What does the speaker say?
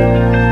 Música